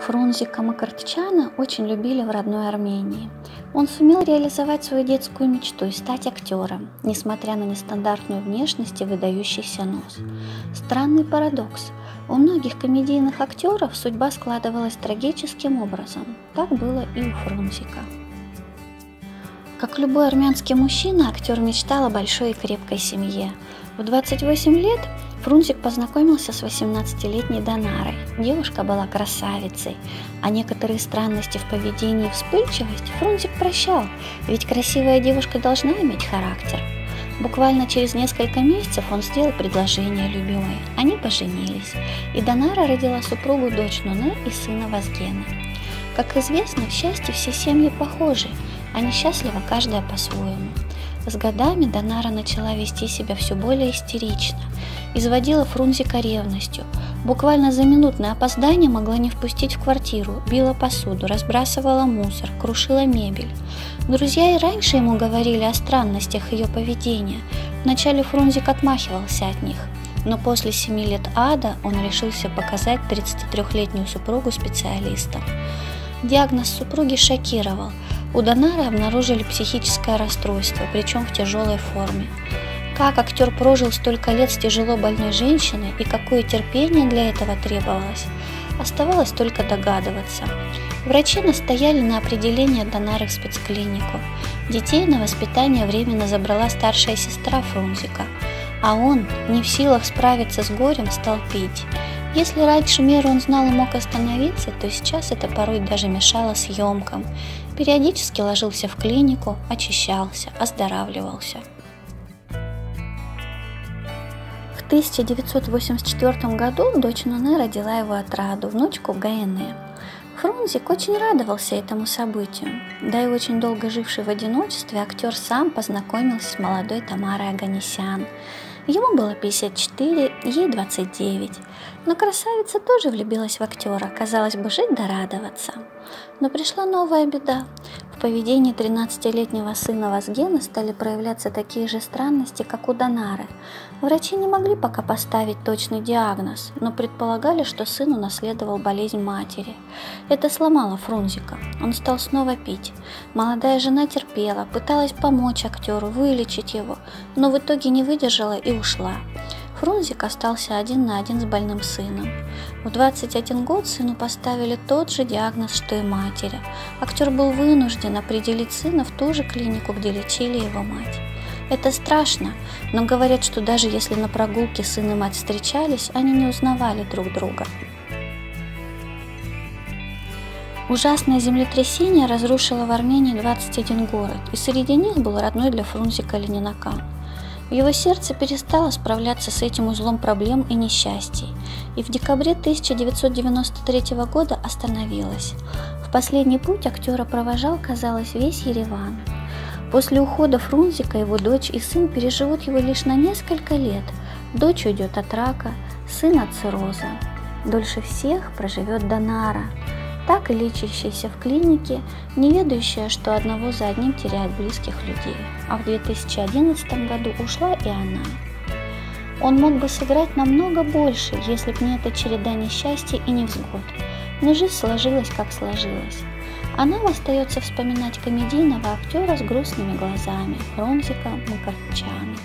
Фрунзика Макартчана очень любили в родной Армении. Он сумел реализовать свою детскую мечту и стать актером, несмотря на нестандартную внешность и выдающийся нос. Странный парадокс. У многих комедийных актеров судьба складывалась трагическим образом. Так было и у Фрунзика. Как любой армянский мужчина, актер мечтал о большой и крепкой семье. В 28 лет Фрунзик познакомился с 18-летней Донарой. Девушка была красавицей, а некоторые странности в поведении и вспыльчивость Фрунзик прощал, ведь красивая девушка должна иметь характер. Буквально через несколько месяцев он сделал предложение любимой. Они поженились, и Донара родила супругу дочь Нуне и сына Вазгена. Как известно, в счастье все семьи похожи, а несчастливо каждая по-своему. С годами Донара начала вести себя все более истерично, изводила Фрунзика ревностью, буквально за минутное опоздание могла не впустить в квартиру, била посуду, разбрасывала мусор, крушила мебель. Друзья и раньше ему говорили о странностях ее поведения. Вначале Фрунзик отмахивался от них, но после семи лет ада он решился показать 33-летнюю супругу специалистам. Диагноз супруги шокировал. У Донары обнаружили психическое расстройство, причем в тяжелой форме. Как актер прожил столько лет с тяжело больной женщиной и какое терпение для этого требовалось, оставалось только догадываться. Врачи настояли на определении Донары в спецклинику. Детей на воспитание временно забрала старшая сестра Фрунзика, а он, не в силах справиться с горем, стал пить. Если раньше меру он знал и мог остановиться, то сейчас это порой даже мешало съемкам. Периодически ложился в клинику, очищался, оздоравливался. В 1984 году дочь Нуне родила его отраду, внучку Гаэне. Фрунзик очень радовался этому событию, да и очень долго живший в одиночестве актер сам познакомился с молодой Тамарой Аганесян. Ему было 54, ей 29. Но красавица тоже влюбилась в актера, казалось бы, жить да радоваться. Но пришла новая беда. Поведении 13-летнего сына Вазгена стали проявляться такие же странности, как у Донары. Врачи не могли пока поставить точный диагноз, но предполагали, что сын унаследовал болезнь матери. Это сломало Фрунзика. Он стал снова пить. Молодая жена терпела, пыталась помочь актеру, вылечить его, но в итоге не выдержала и ушла. Фрунзик остался один на один с больным сыном. В 21 год сыну поставили тот же диагноз, что и матери. Актер был вынужден определить сына в ту же клинику, где лечили его мать. Это страшно, но говорят, что даже если на прогулке сын и мать встречались, они не узнавали друг друга. Ужасное землетрясение разрушило в Армении 21 город, и среди них был родной для Фрунзика Ленинакан. Его сердце перестало справляться с этим узлом проблем и несчастий, и в декабре 1993 года остановилось. В последний путь актера провожал, казалось, весь Ереван. После ухода Фрунзика его дочь и сын переживут его лишь на несколько лет. Дочь уйдет от рака, сын от цирроза. Дольше всех проживет Донара – так и лечащаяся в клинике, не ведающая, что одного за одним теряет близких людей. А в 2011 году ушла и она. Он мог бы сыграть намного больше, если бы не эта череда несчастья и невзгод. Но жизнь сложилась, как сложилась. А нам остается вспоминать комедийного актера с грустными глазами Фронзика Макарчана.